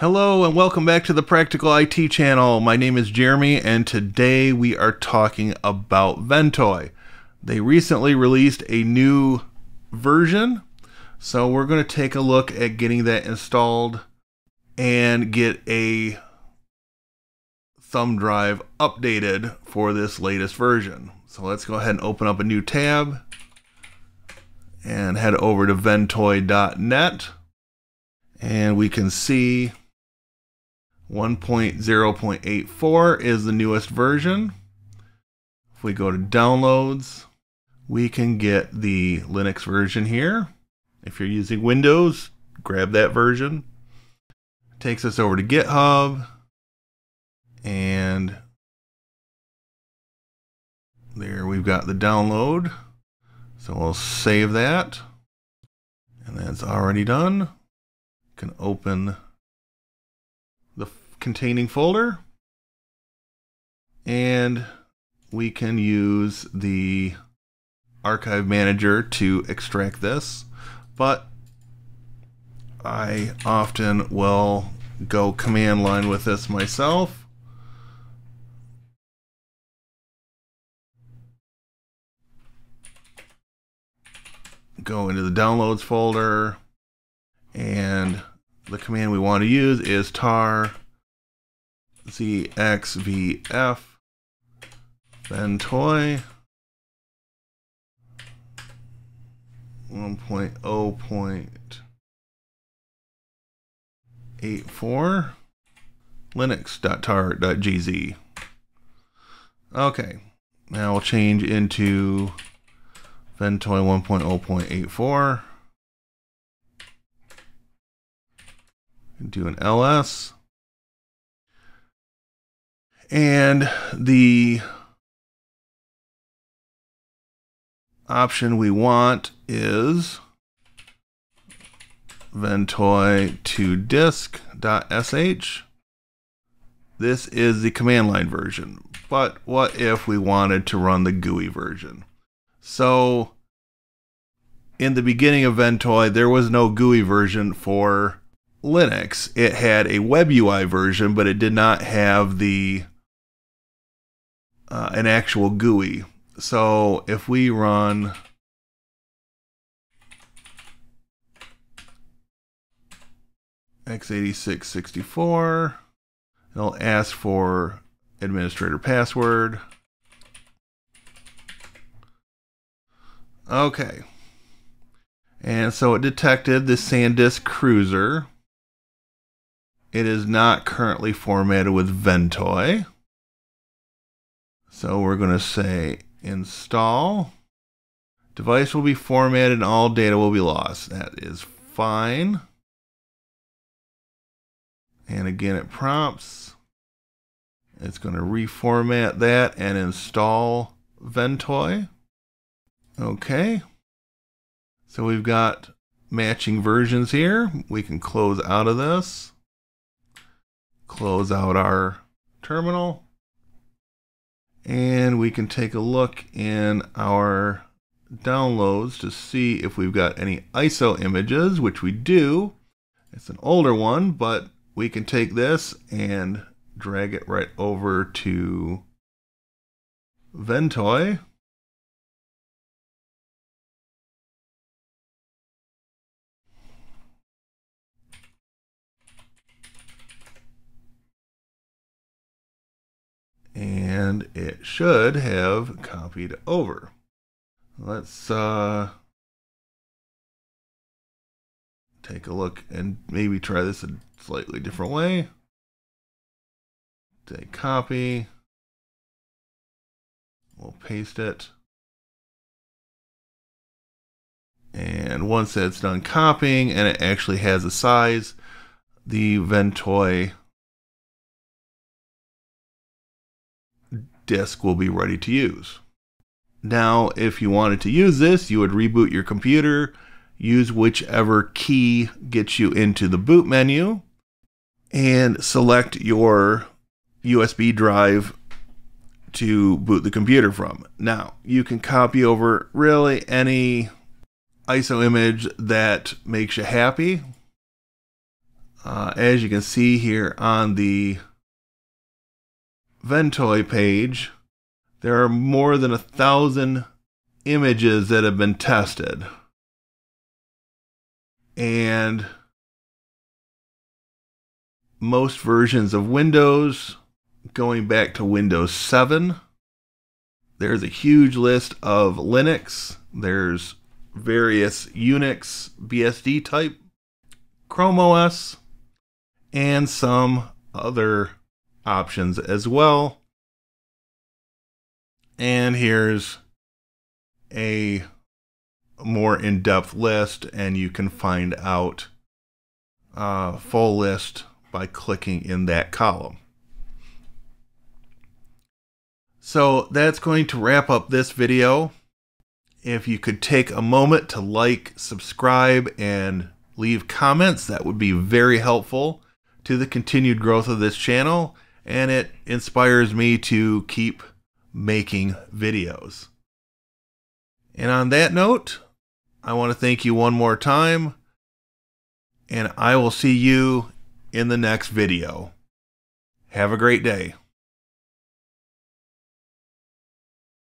Hello and welcome back to the Practical IT channel. My name is Jeremy and today we are talking about Ventoy. They recently released a new version, so we're going to take a look at getting that installed and get a thumb drive updated for this latest version. So let's go ahead and open up a new tab and head over to ventoy.net and we can see 1.0.84 is the newest version. If we go to downloads, we can get the Linux version here. If you're using Windows, grab that version. Takes us over to GitHub. And there we've got the download. So we'll save that. And that's already done. Can open containing folder. And we can use the archive manager to extract this, but I often will go command line with this myself. Go into the downloads folder the command we want to use is tar ZXVF, Ventoy, 1.0.84, linux.tar.gz. Okay, now we'll change into Ventoy 1.0.84. Do an ls. And the option we want is ventoy to disk.sh. This is the command line version. But what if we wanted to run the GUI version? So in the beginning of Ventoy, there was no GUI version for Linux. It had a web UI version, but it did not have the uh, an actual GUI. So if we run x86-64, it'll ask for administrator password. Okay. And so it detected the SanDisk Cruzer. It is not currently formatted with Ventoy. So we're going to say install. Device will be formatted and all data will be lost. That is fine. And again, it prompts. It's going to reformat that and install Ventoy. Okay. So we've got matching versions here. We can close out of this. Close out our terminal and we can take a look in our downloads to see if we've got any ISO images, which we do. It's an older one, but we can take this and drag it right over to Ventoy. And it should have copied over. Let's uh, take a look and maybe try this a slightly different way. Say copy. We'll paste it. And once it's done copying and it actually has a size, the Ventoy disk will be ready to use. Now, if you wanted to use this, you would reboot your computer, use whichever key gets you into the boot menu, and select your USB drive to boot the computer from. Now, you can copy over really any ISO image that makes you happy. Uh, as you can see here on the Ventoy page, there are more than a thousand images that have been tested. And most versions of Windows, going back to Windows 7. There's a huge list of Linux. There's various Unix BSD type Chrome OS and some other options as well. And here's a more in depth list, and you can find out a full list by clicking in that column. So that's going to wrap up this video. If you could take a moment to like, subscribe, and leave comments, that would be very helpful to the continued growth of this channel, and it inspires me to keep making videos. And on that note, I want to thank you one more time, and I will see you in the next video. Have a great day.